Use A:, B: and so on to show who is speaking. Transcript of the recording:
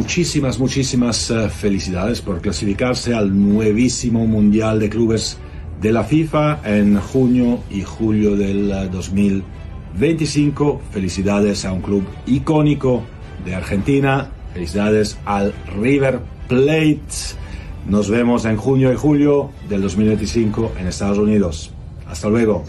A: muchísimas, muchísimas eh, felicidades por clasificarse al nuevísimo Mundial de Clubes de la FIFA en junio y julio del eh, 2025. Felicidades a un club icónico de Argentina. Felicidades al River Plate. Nos vemos en junio y julio del 2025 en Estados Unidos. Hasta luego.